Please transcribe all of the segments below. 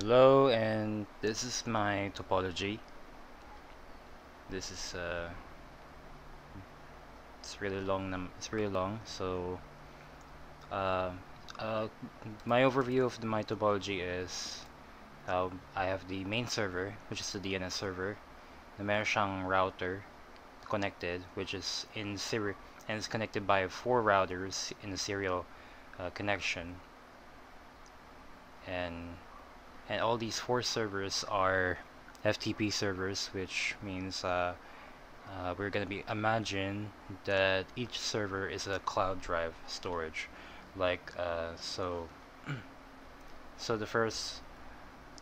Hello, and this is my topology. This is uh, it's really long. Num it's really long. So, uh, uh, my overview of the, my topology is um, I have the main server, which is the DNS server. The meron router connected, which is in serial and it's connected by four routers in a serial uh, connection. And and all these four servers are FTP servers which means uh, uh, we're gonna be imagine that each server is a cloud drive storage. Like uh, so so the first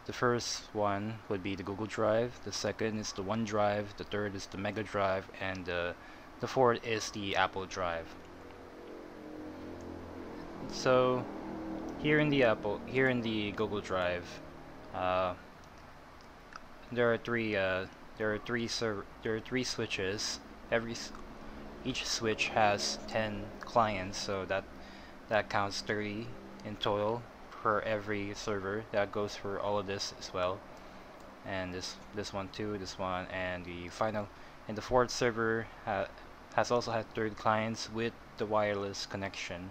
the first one would be the Google Drive the second is the OneDrive the third is the Mega Drive and uh, the fourth is the Apple Drive. So here in the Apple here in the Google Drive uh, there are three uh, there are three there are three switches. Every each switch has 10 clients so that that counts 30 in total per every server that goes for all of this as well. And this this one too this one and the final and the fourth server ha has also had third clients with the wireless connection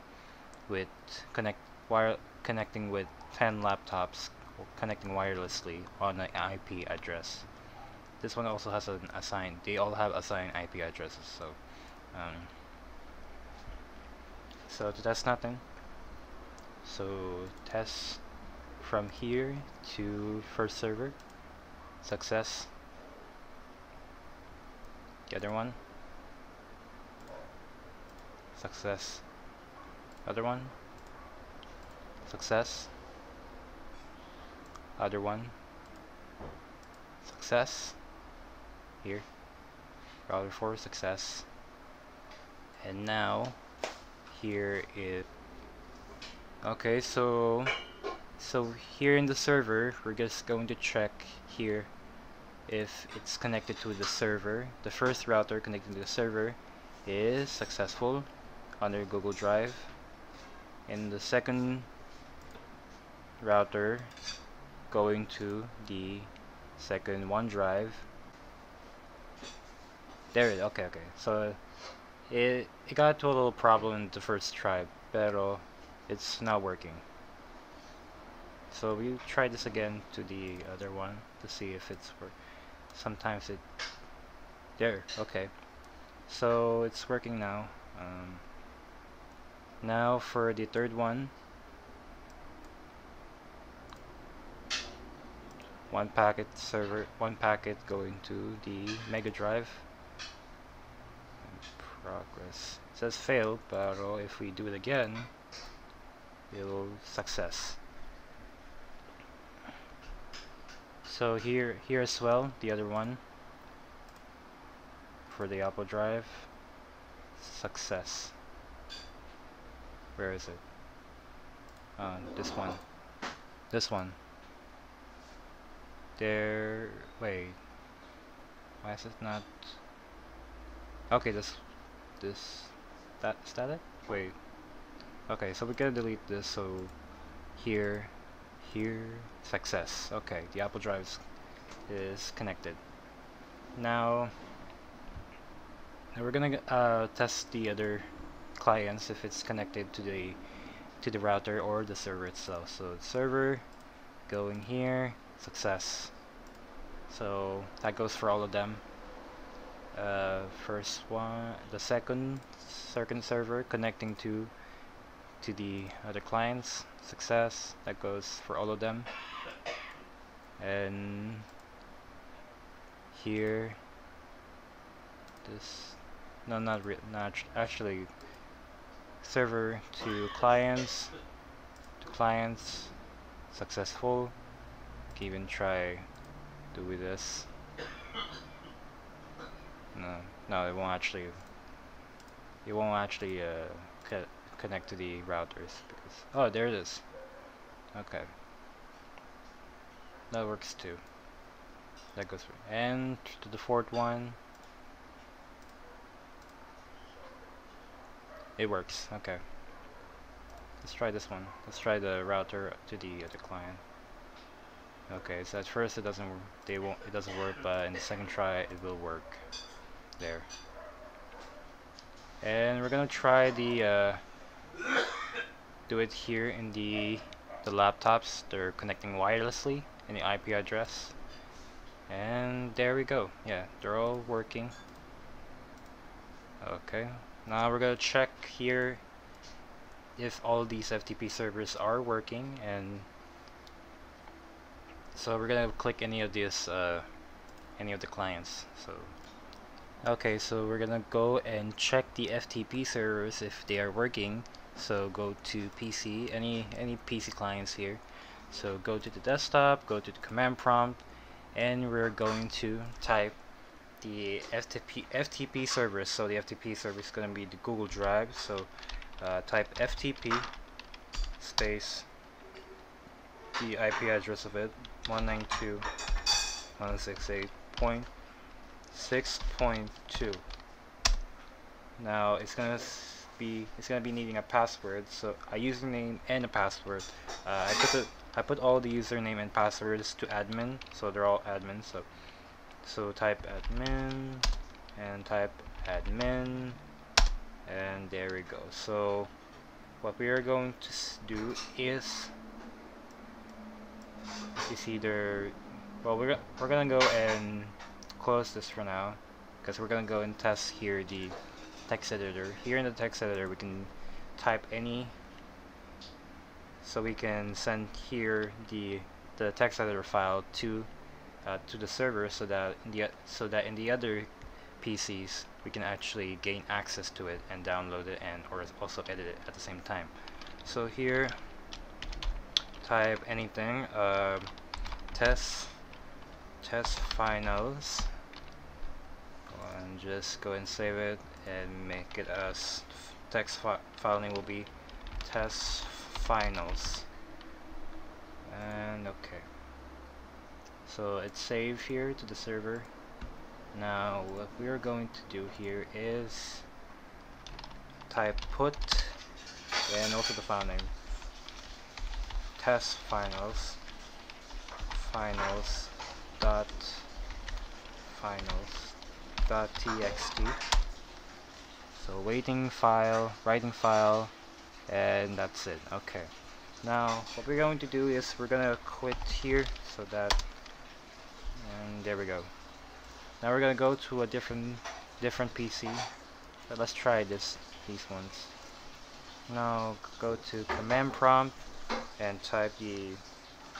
with connect wire connecting with 10 laptops connecting wirelessly on an IP address. This one also has an assigned, they all have assigned IP addresses, so um, so test nothing. So test from here to first server, success. The other one, success. Other one, success other one. Success. Here. Router 4 success. And now here is okay so so here in the server we're just going to check here if it's connected to the server. The first router connected to the server is successful under Google Drive. And the second router going to the second OneDrive. There it is. Okay okay. So it, it got to a little problem in the first try pero it's not working. So we try this again to the other one to see if it's work sometimes it there okay. So it's working now. Um, now for the third one one packet server one packet going to the mega drive. Progress. It says failed but if we do it again it'll success. So here here as well the other one for the Apple drive. Success. Where is it? Uh, this one. This one there wait why is it not okay this this that it? Wait okay so we're gonna delete this so here here success okay the Apple Drive is connected. Now now we're gonna uh, test the other clients if it's connected to the to the router or the server itself. So the server going here success. So that goes for all of them. Uh, first one the second second server connecting to to the other clients success that goes for all of them. And here this no not not actually server to clients to clients successful even try do this. No, no, it won't actually. It won't actually uh, co connect to the routers because. Oh, there it is. Okay. That works too. That goes through. And to the fourth one. It works. Okay. Let's try this one. Let's try the router to the other client. Okay, so at first it doesn't they won't it doesn't work, but in the second try it will work. There. And we're gonna try the uh, do it here in the the laptops. They're connecting wirelessly in the IP address. And there we go. Yeah, they're all working. Okay. Now we're gonna check here if all these FTP servers are working and so we're gonna click any of these uh, any of the clients so. Okay so we're gonna go and check the FTP servers if they are working. So go to PC any any PC clients here. So go to the desktop go to the command prompt and we're going to type the FTP FTP service so the FTP service is to be the Google Drive. So uh, type FTP space the IP address of it 192.168.6.2 now it's gonna be it's gonna be needing a password so a username and a password. Uh, I put the I put all the username and passwords to admin so they're all admin so so type admin and type admin and there we go. So what we are going to do is is either well we're, we're gonna go and close this for now because we're gonna go and test here the text editor. Here in the text editor we can type any. So we can send here the the text editor file to uh, to the server so that in the so that in the other PCs we can actually gain access to it and download it and or also edit it at the same time. So here type anything uh, test test finals. And just go and save it and make it as text fi file name will be test finals. And okay. So it's saved here to the server. Now what we are going to do here is type put and also the file name test finals. Finals dot finals dot txt. So waiting file writing file and that's it. Okay. Now what we're going to do is we're gonna quit here so that and there we go. Now we're gonna go to a different different PC but let's try this these ones. Now go to command prompt and type the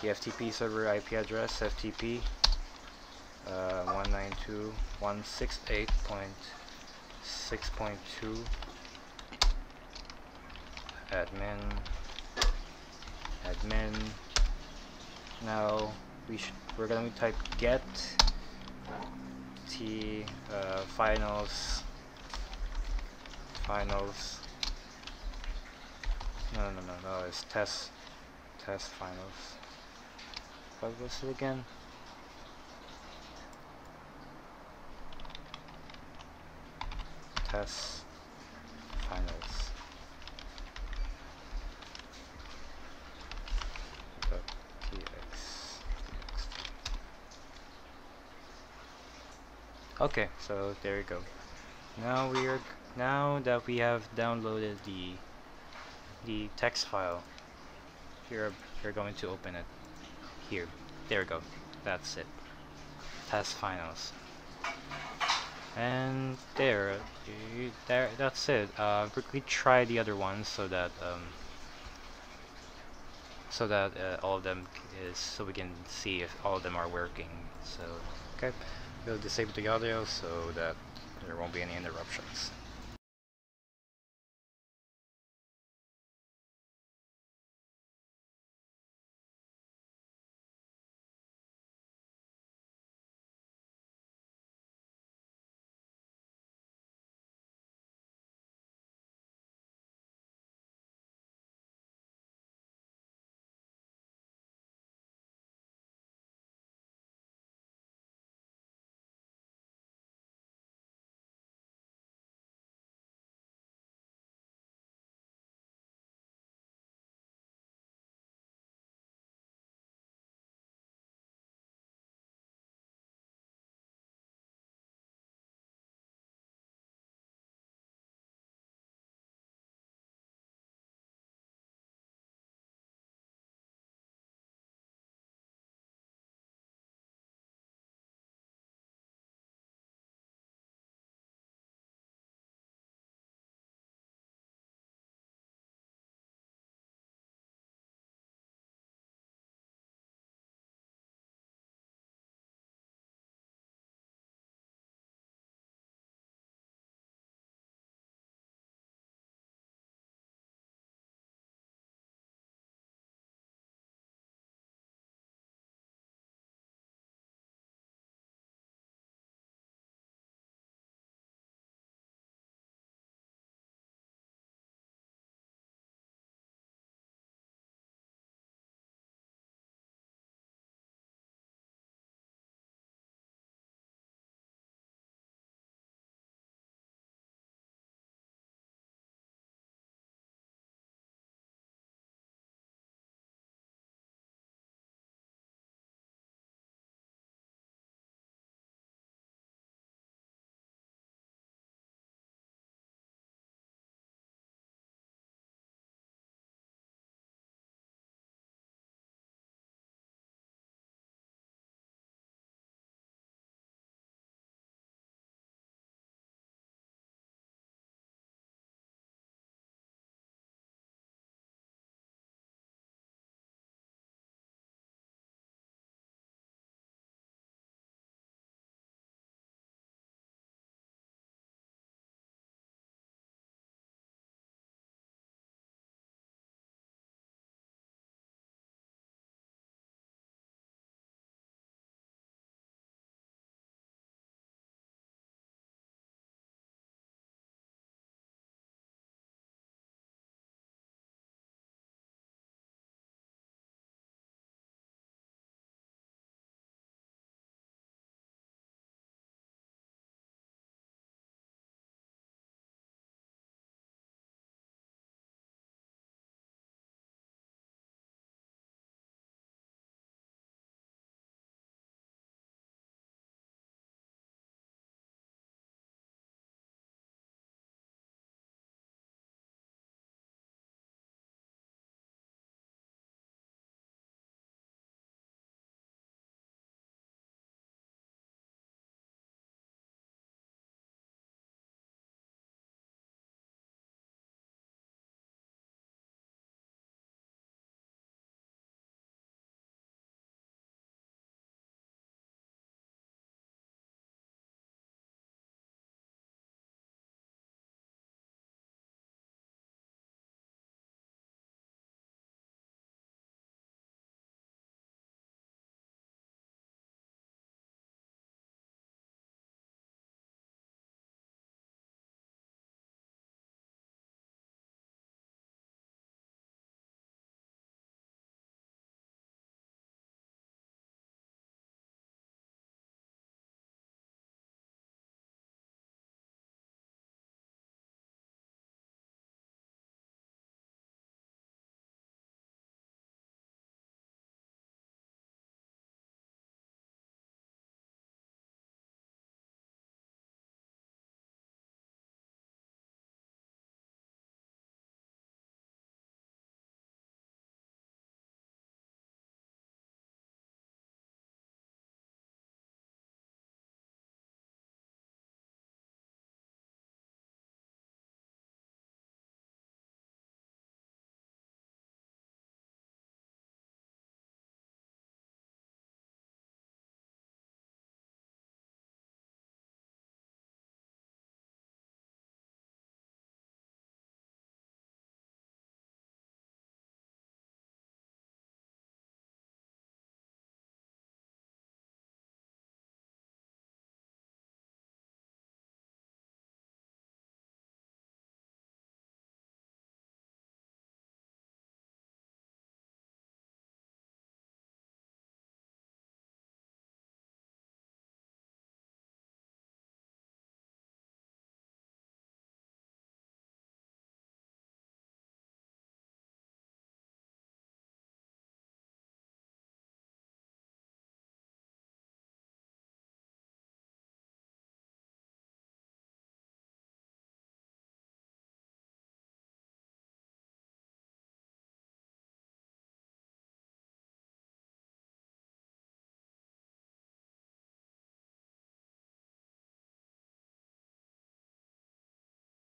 the FTP server IP address FTP uh, 192.168.6.2 admin admin. Now we should we're gonna type get t uh, finals finals. No no no no it's test test finals. What was it again. Test finals. Okay so there you go. Now we are now that we have downloaded the the text file here we're going to open it here. There we go. That's it. Test finals. And there there that's it. Uh, we try the other ones so that um, so that uh, all of them is so we can see if all of them are working. So okay. We'll disable the audio so that there won't be any interruptions